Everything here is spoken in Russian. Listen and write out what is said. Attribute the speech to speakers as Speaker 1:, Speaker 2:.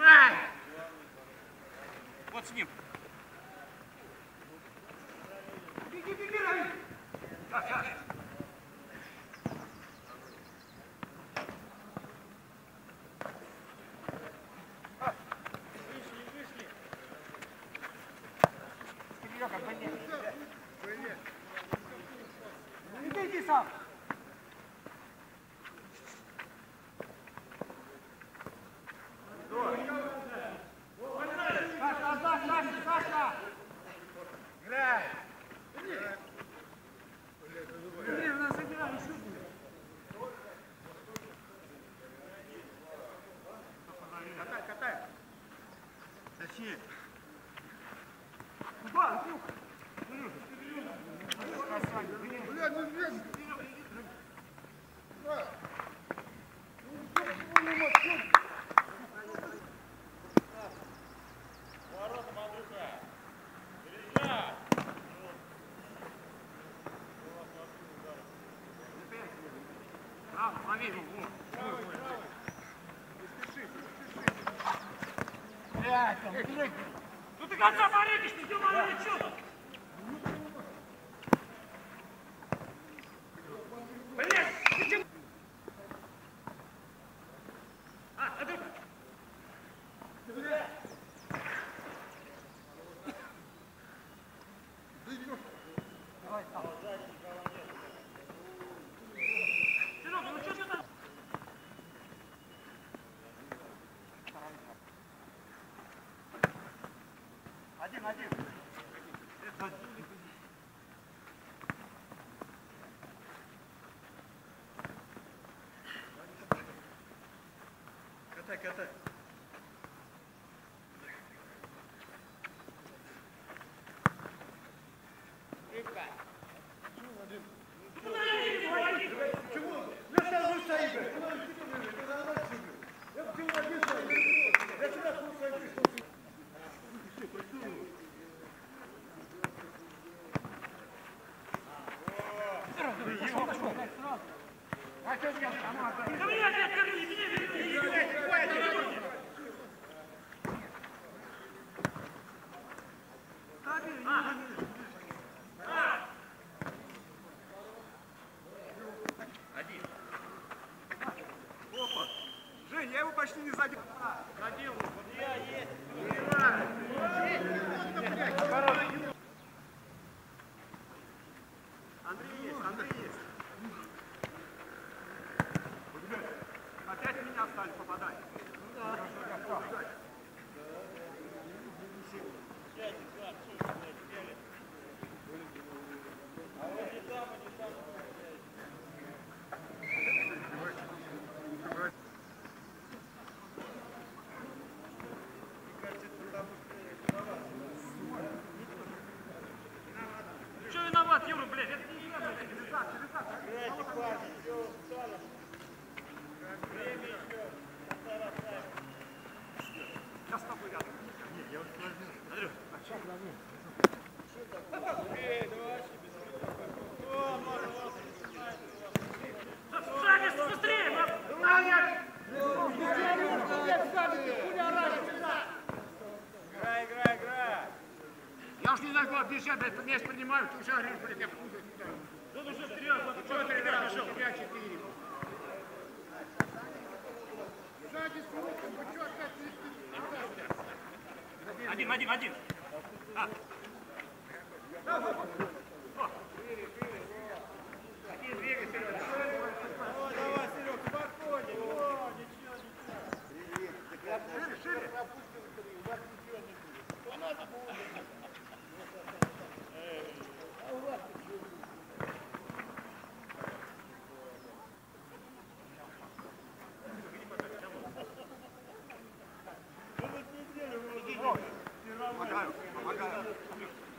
Speaker 1: Снимай! Вот с ним. Беги, беги, Равиль! Так, так. Вышли, вышли. Серега, понятно. Иди, иди сам. Катай. Тащи. Куда?
Speaker 2: Блядь, ну блядь.
Speaker 1: Браво, лови его. Блядь, там, блядь. Ну ты конца порядишь, ты дюма, ну что тут? Блядь, ты чё? А, Андрюха. Давай, там. Серега, ну что ты там? Один, один.
Speaker 2: Катай, катай. Чего? Я сразу стоит, блядь. Я почему один стоит? Я сюда слушаю, пришел. Все, працюю.
Speaker 1: А что я команда? Да блядь, я скажу, иди, иди, иди, блядь, какое это дороги? А, а. Один.
Speaker 2: Опа. Жень, я его почти не задел.
Speaker 1: Задел. Стали попадать. Что виноват, Юра, блядь? Это не я, блядь. Резак, резак. Я с тобой рядом. Андрюх, Шагис, быстрее!
Speaker 2: Играй, играй, играй.
Speaker 1: Я уж не знаю, куда бежать, блядь, мяч поднимаю, ты уже говоришь, блядь, я вкусно сюда. Тут уже вперед, вот что ты, ребят, пошел? Тебя четыре.
Speaker 2: Сзади с один, один, один. А. Шире, шире. Пропустил три, у вас ничего не
Speaker 1: будет. Надо было. 好
Speaker 2: 好干好